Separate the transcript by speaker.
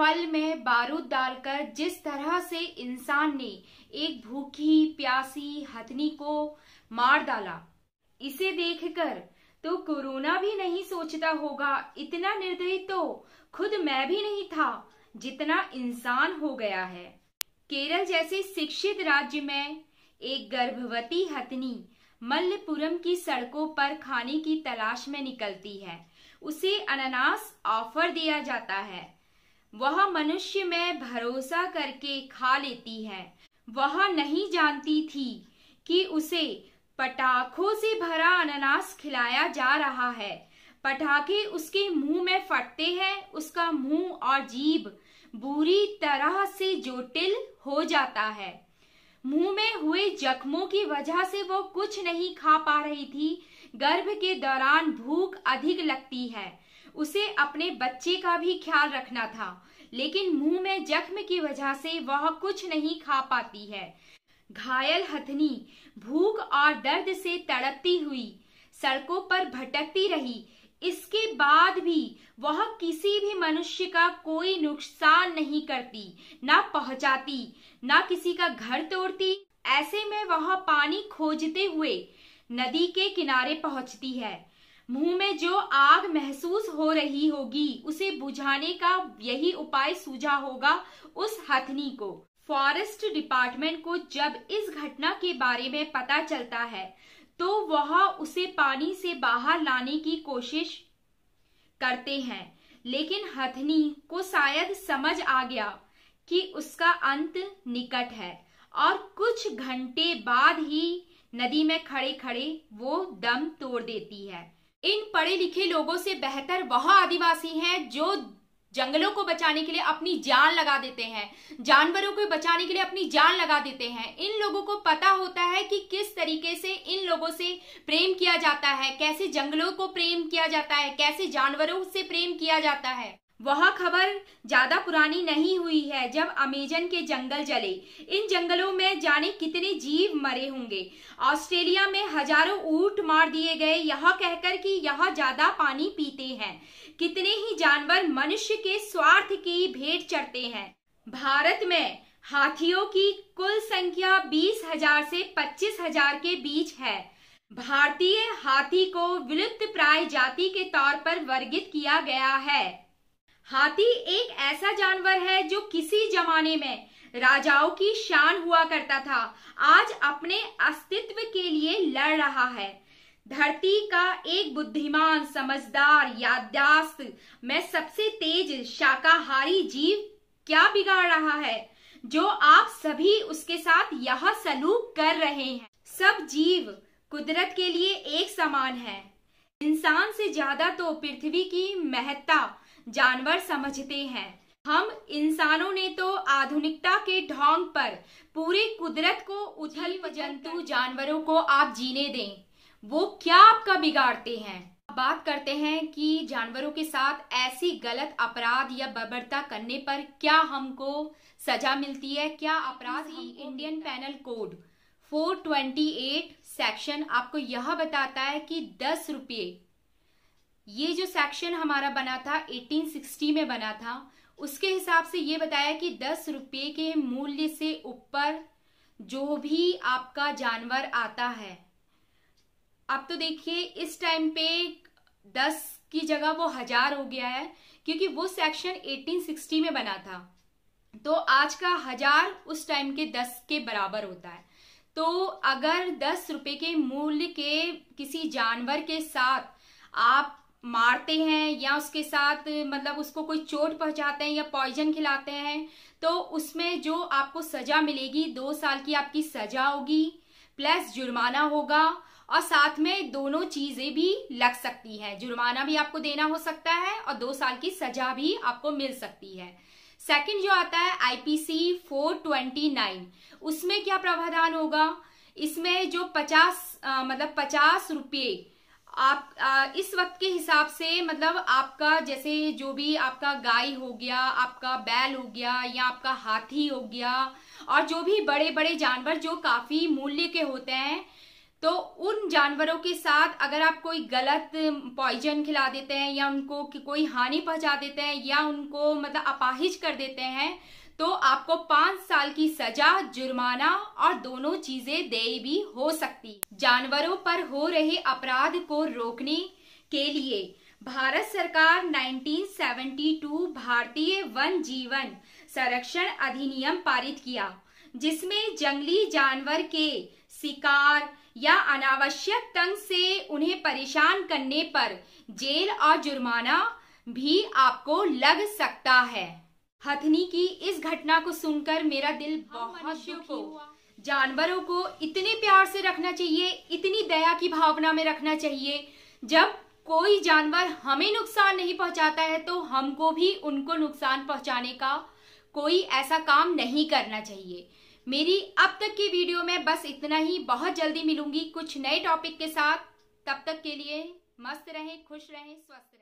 Speaker 1: फल में बारूद डालकर जिस तरह से इंसान ने एक भूखी, प्यासी हथनी को मार डाला, इसे देखकर तो कोरोना भी नहीं सोचता होगा। इतना निर्दयी तो खुद मैं भी नहीं था, जितना इंसान हो गया है। केरल जैसे शिक्षित राज्य में एक गर्भवती हथनी मल्लपुरम की सड़कों पर खाने की तलाश में निकलती है। उसे अनानास ऑफ़र दिया जाता है। वह मनुष्य में भरोसा करके खा लेती है। वह नहीं जानती थी कि उसे पटाखों से भरा अनानास खिलाया जा रहा है। पटाखे उसके मुँह में फटते हैं, उसका मुँह और जीभ बुरी तरह से जोटिल हो जाता है। मुँह में हुए जख्मों की वजह से वो कुछ नहीं खा पा रही थी। गर्भ के दौरान भूख अधिक लगती है। उसे अपने बच्चे का भी ख्याल रखना था, लेकिन मुँह में जख्म की वजह से वह कुछ नहीं खा पाती है। घायल हथनी भूख और दर्द से तड़पती हुई सड़कों पर भटकती रही। इसके बाद भी वह किसी भी मनुष्य का कोई नुकसान नहीं करती, ना पहुंचाती, ना किसी का घर तोड़ती। ऐसे में वह पानी खोजते हुए नदी के किनारे पहुँचती है। मुँह में जो आग महसूस हो रही होगी, उसे बुझाने का यही उपाय सूझा होगा उस हथनी को। फॉरेस्ट डिपार्टमेंट को जब इस घटना के बारे में पता चलता है तो वह उसे पानी से बाहर लाने की कोशिश करते हैं। लेकिन हथनी को शायद समझ आ गया कि उसका अंत निकट है और कुछ घंटे बाद ही नदी में खड़े खड़े वो दम तोड़ देती है। इन पढ़े लिखे लोगों से बेहतर वह आदिवासी हैं जो जंगलों को बचाने के लिए अपनी जान लगा देते हैं, जानवरों को बचाने के लिए अपनी जान लगा देते हैं। इन लोगों को पता होता है कि किस तरीके से इन लोगों से प्रेम किया जाता है, कैसे जंगलों को प्रेम किया जाता है, कैसे जानवरों से प्रेम किया जाता है। वह खबर ज़्यादा पुरानी नहीं हुई है जब अमेजन के जंगल जले। इन जंगलों में जाने कितने जीव मरे होंगे। ऑस्ट्रेलिया में हज़ारों ऊट मार दिए गए। यह कहकर कि यह ज़्यादा पानी पीते हैं। कितने ही जानवर मनुष्य के स्वार्थ की भेंट चढ़ते हैं। भारत में हाथियों की कुल संख्या बीस हज़ार से पच्चीस हज़ार के बीच है। भारतीय हाथी को विलुप्त प्राय जाति के तौर पर वर्गित किया गया है। हाथी एक ऐसा जानवर है जो किसी जमाने में राजाओं की शान हुआ करता था। आज अपने अस्तित्व के लिए लड़ रहा है। धरती का एक बुद्धिमान, समझदार, याददाश्त, में सबसे तेज, शाकाहारी जीव क्या बिगाड़ रहा है, जो आप सभी उसके साथ यह सलूक कर रहे हैं। सब जीव कुदरत के लिए एक समान है। इंसान से ज़्यादा तो पृथ्वी की महत्ता जानवर समझते हैं। हम इंसानों ने तो आधुनिकता के ढोंग पर पूरी कुदरत को उछल जंतु। जानवरों को आप जीने दें। वो क्या आपका बिगाड़ते हैं? बात करते हैं कि जानवरों के साथ ऐसी गलत अपराध या बर्बरता करने पर क्या हमको सजा मिलती है? क्या अपराध ही? इंडियन पैनल कोड 428 सेक्शन आपको यह बताता है कि दस रुपये ये जो सेक्शन हमारा बना था 1860 में बना था, उसके हिसाब से ये बताया कि दस रुपये के मूल्य से ऊपर जो भी आपका जानवर आता है। आप तो देखिए, इस टाइम पे दस की जगह वो हज़ार हो गया है, क्योंकि वो सेक्शन 1860 में बना था। तो आज का हज़ार उस टाइम के दस के बराबर होता है। तो अगर दस रुपए के मूल्य के किसी जानवर के साथ आप मारते हैं या उसके साथ मतलब उसको कोई चोट पहुंचाते हैं या पॉइजन खिलाते हैं तो उसमें जो आपको सजा मिलेगी दो साल की आपकी सजा होगी प्लस जुर्माना होगा और साथ में दोनों चीज़ें भी लग सकती हैं। जुर्माना भी आपको देना हो सकता है और दो साल की सजा भी आपको मिल सकती है। सेकंड जो आता है आईपीसी 429 उसमें क्या प्रावधान होगा? इसमें जो 50 आ, मतलब पचास रुपये आप आ, इस वक्त के हिसाब से मतलब आपका जैसे जो भी आपका गाय हो गया आपका बैल हो गया या आपका हाथी हो गया और जो भी बड़े बड़े जानवर जो काफ़ी मूल्य के होते हैं तो उन जानवरों के साथ अगर आप कोई गलत पॉइजन खिला देते हैं या उनको कोई हानि पहुँचा देते हैं या उनको मतलब अपाहिज कर देते हैं तो आपको पाँच साल की सजा, जुर्माना और दोनों चीज़ें दे भी हो सकती। जानवरों पर हो रहे अपराध को रोकने के लिए भारत सरकार 1972 भारतीय वन जीवन संरक्षण अधिनियम पारित किया, जिसमें जंगली जानवर के शिकार या अनावश्यक तंग से उन्हें परेशान करने पर जेल और जुर्माना भी आपको लग सकता है। हथनी की इस घटना को सुनकर मेरा दिल बहुत को जानवरों को इतने प्यार से रखना चाहिए इतनी दया की भावना में रखना चाहिए। जब कोई जानवर हमें नुकसान नहीं पहुंचाता है तो हमको भी उनको नुकसान पहुँचाने का कोई ऐसा काम नहीं करना चाहिए। मेरी अब तक की वीडियो में बस इतना ही। बहुत जल्दी मिलूँगी कुछ नए टॉपिक के साथ। तब तक के लिए मस्त रहें खुश रहें स्वस्थ रहें।